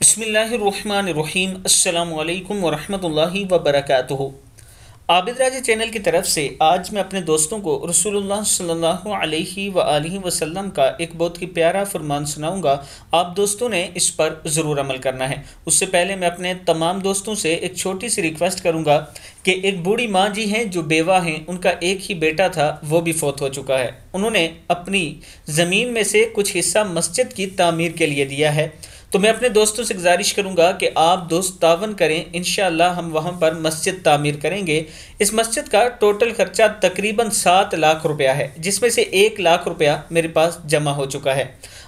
بسم اللہ الرحمن الرحیم، السلام علیکم ورحمۃ اللہ وبرکاتہ۔ عابد راجہ چینل کی طرف سے آج میں اپنے دوستوں کو رسول اللہ صلی اللہ علیہ وآلہ وسلم کا ایک بہت ہی پیارا فرمان سناؤں گا۔ آپ دوستوں نے اس پر ضرور عمل کرنا ہے۔ اس سے پہلے میں اپنے تمام دوستوں سے ایک چھوٹی سی ریکویسٹ کروں گا کہ ایک بوڑھی ماں جی ہیں جو بیوہ ہیں، ان کا ایک ہی بیٹا تھا، وہ بھی فوت ہو چکا ہے۔ انہوں نے اپنی زمین میں سے کچھ حصہ مسجد کی تعمیر کے لیے دیا ہے۔ تو میں اپنے دوستوں سے گزارش کروں گا کہ آپ دوست تعاون کریں۔ انشاءاللہ ہم وہاں پر مسجد تعمیر کریں گے۔ اس مسجد کا ٹوٹل خرچہ تقریباً سات لاکھ روپیہ ہے، جس میں سے ایک لاکھ روپیہ میرے پاس جمع ہو چکا ہے۔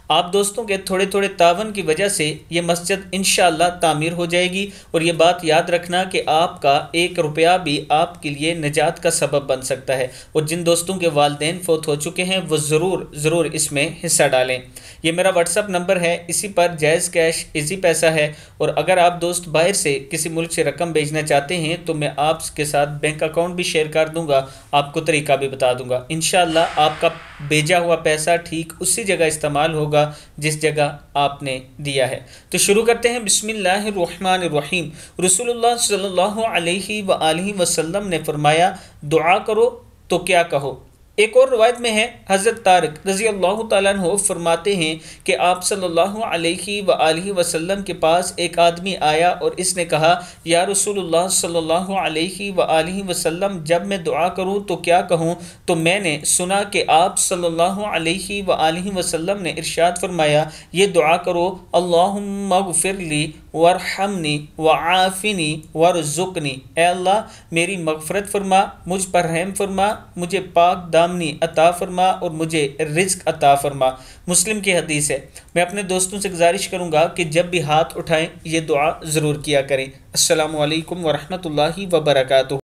آپ دوستوں کے تھوڑے تھوڑے تعاون کی وجہ سے یہ مسجد انشاءاللہ تعمیر ہو جائے گی اور یہ بات یاد رکھنا کہ آپ کا ایک روپیہ بھی آپ کے لیے نجات کا سبب بن سکتا ہے اور جن دوستوں کے والدین فوت ہو چکے ہیں وہ ضرور ضرور اس میں حصہ ڈالیں۔ یہ میرا واٹس اپ نمبر ہے، اسی پر جائز کیش ایزی پیسہ ہے اور اگر آپ دوست باہر سے کسی ملک سے رقم بھیجنا چاہتے ہیں تو میں آپ کے ساتھ بینک اکاؤنٹ بھی شیئر کر دوں گا، آپ کو طریقہ بھی بتا دوں گا۔ انشاءاللہ آپ کا بھیجا ہوا پیسہ ٹھیک اسی جگہ استعمال ہوگا جس جگہ آپ نے دیا ہے۔ تو شروع کرتے ہیں، بسم اللہ الرحمن الرحیم۔ رسول اللہ صلی اللہ علیہ وآلہ وسلم نے فرمایا، دعا کرو تو کیا کہو؟ ایک اور روایت میں ہے، حضرت طارق رضی اللہ تعالیٰ عنہ فرماتے ہیں کہ آپ صلی اللہ علیہ وآلہ وسلم کے پاس ایک آدمی آیا اور اس نے کہا، یا رسول اللہ صلی اللہ علیہ وآلہ وسلم، جب میں دعا کروں تو کیا کہوں؟ تو میں نے سنا کہ آپ صلی اللہ علیہ وآلہ وسلم نے ارشاد فرمایا، یہ دعا کرو، اللہم مغفر لی ورحمنی وعافنی ورزقنی اے اللہ، میری مغفرت فرما، مجھ پر رحم فرما، مجھے پاک دامنی عطا فرما اور مجھے رزق عطا فرما۔ مسلم کی حدیث ہے۔ میں اپنے دوستوں سے گزارش کروں گا کہ جب بھی ہاتھ اٹھائیں، یہ دعا ضرور کیا کریں۔ السلام علیکم ورحمۃ اللہ وبرکاتہ۔